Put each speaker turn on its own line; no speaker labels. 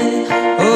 Oh